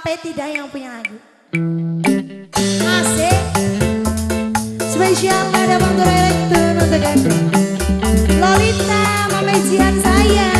Apa tidak yang punya lagu? Masih. Spesial pada Bang Direktur untuk Lolita memejian saya.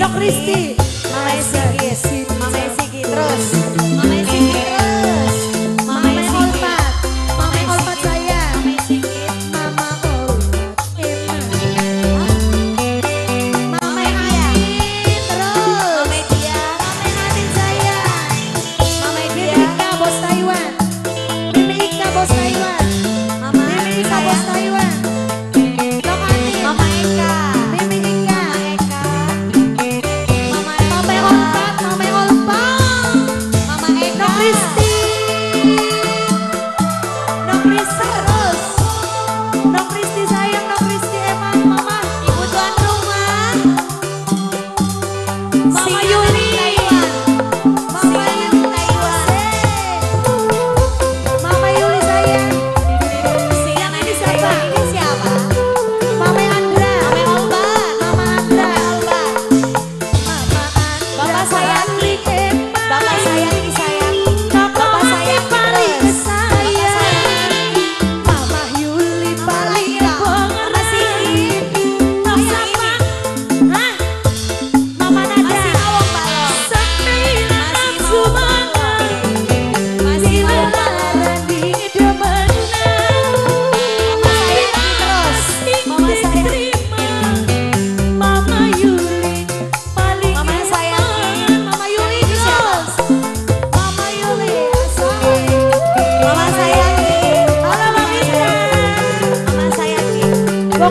Yo Kristi, Mama Sigit, Mama Sigit terus.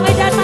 Porque ya